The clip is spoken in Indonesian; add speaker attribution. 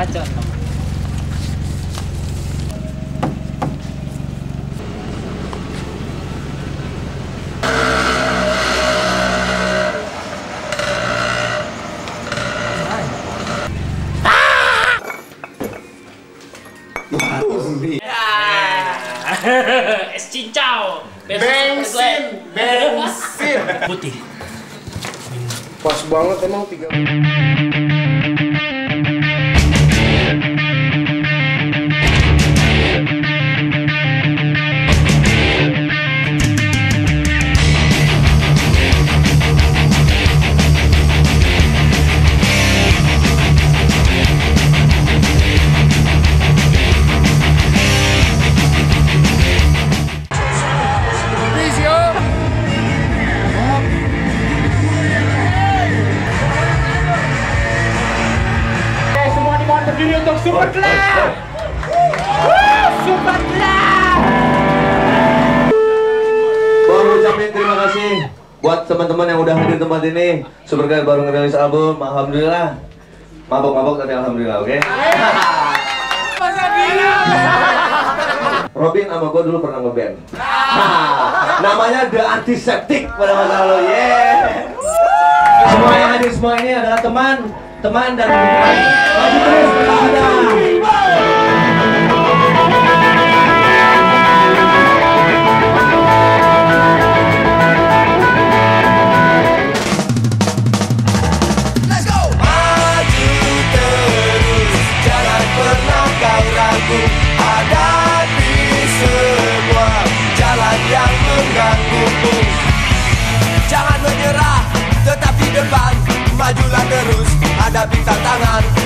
Speaker 1: bacot kamu. es cincau.
Speaker 2: Bensin, bensin.
Speaker 1: Putih.
Speaker 2: Pas banget emang tiga.
Speaker 3: Berdiri untuk Super Club. Super Club.
Speaker 4: Mau ucapin terima kasih buat teman-teman yang udah hadir di tempat ini. Supergirl baru ngerilis album, alhamdulillah. Mabok-mabok tapi alhamdulillah, oke? Robin sama gue dulu pernah ngeband. Namanya The Antiseptic pada masa lalu. Yeah. Semua yang hadir semua ini adalah teman, teman dan teman. Maju terus,
Speaker 5: vida, tá na...